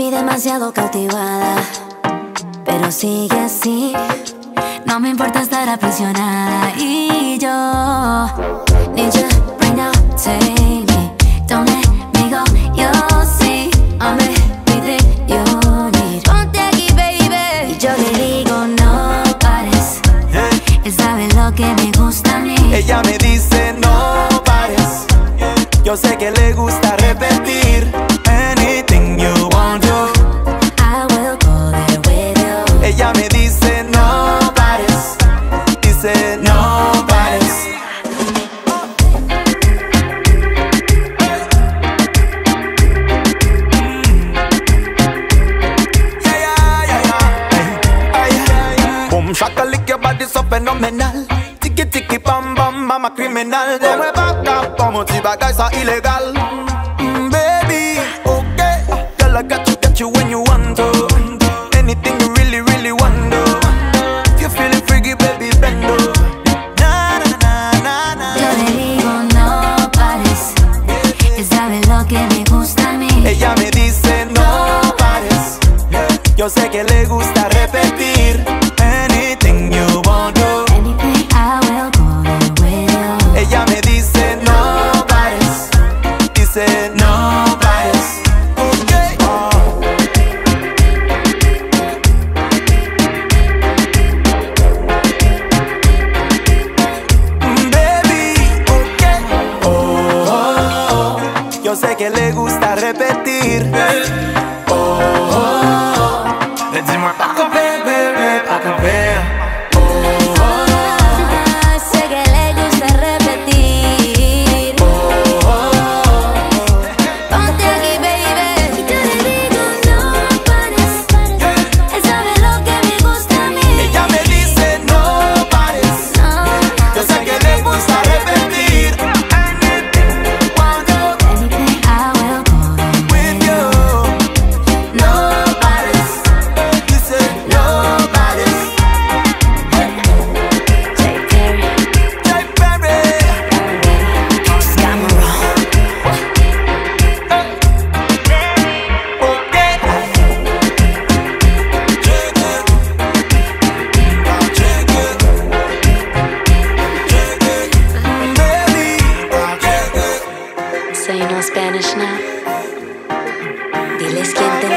Baby, demasiado cautivada. Pero sigue así. No me importa estar aprisionada. Y yo. Need you right now, take me. Don't let me go. You'll see. I'm everything you need. Ponte aquí, baby. Y yo le digo, no pares. Él sabe lo que me gusta a mí. Ella me dice, no pares. Yo sé que le gusta repetir. Phenomenal. Tiki tiki bam, mama criminal. De me vaca, como si vaga esa ilegal. Mm, baby, okay. Girl, I got you, got you when you want to. Anything you really, really want to. If you're feeling freaky, baby, bend over. Sabe lo que me gusta a mí. Ella me dice no pares. Yo sé que Yo sé que le gusta Hablan Spanish now. Diles quién te